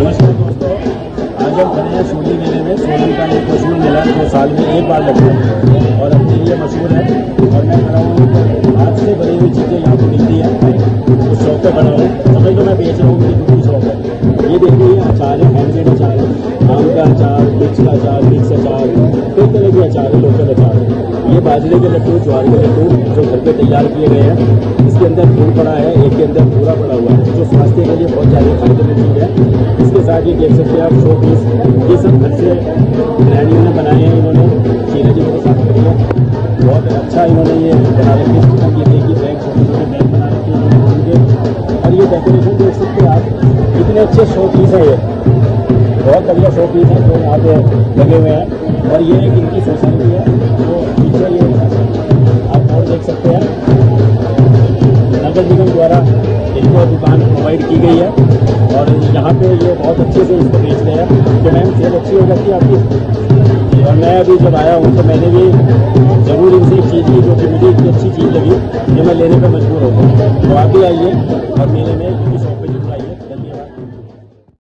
नमस्कार दोस्तों आज हम खड़े हैं सोनी मेले में। सोनी का एक मशहूर मेला जो साल में एक बार लगता है और अपने लिए मशहूर है। और मैं खड़ा हूँ, हाथ से बनी हुई चीज़ें यहाँ पर मिलती है। उस शॉप पर खड़ा हूँ। समझ लो मैं बेच रहा हूँ, मेरी दूसरी शौक है। ये देखिए अचार है हैंडमेड अचार। है आम का अचार, मिर्च का अचार, मिक्स अचार। बाजरे के लड्डू, ज्वार के लड्डू जो घर पे तैयार किए गए हैं, इसके अंदर फूल पड़ा है, एक के अंदर पूरा पड़ा हुआ है, जो स्वास्थ्य के लिए बहुत ज़्यादा फ़ायदेमंद चीज़ है। इसके साथ ही देख सकते हैं आप, शो पीस ये सब घर से गृहणियों ने बनाए हैं इन्होंने शीला जी को साथ करी है बहुत अच्छा इन्होंने ये बना रखी है ये देखिए छोटे बैग बना रखे और ये डेकोरेशन देख सकते हैं आप, इतने अच्छे शो पीस है ये। बहुत बढ़िया शो पीस है, जो यहाँ पे लगे हुए हैं। और ये एक इनकी सोसाइटी है, जो नगर निगम द्वारा इनको दुकान प्रोवाइड की गई है। और यहाँ पे ये बहुत अच्छे से इसको बेच रहे हैं। तो मैम सेल अच्छी हो जाती है आपकी और मैं अभी जब आया हूँ तो मैंने भी ज़रूर इनसे एक चीज़ ली, जो कि मुझे इतनी अच्छी चीज़ लगी, जो मैं लेने पर मजबूर हो गया। तो आप भी आइए और मेरे में